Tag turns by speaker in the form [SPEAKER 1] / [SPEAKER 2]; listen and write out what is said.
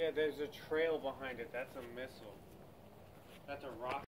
[SPEAKER 1] Yeah, there's a trail behind it. That's a missile. That's a rocket.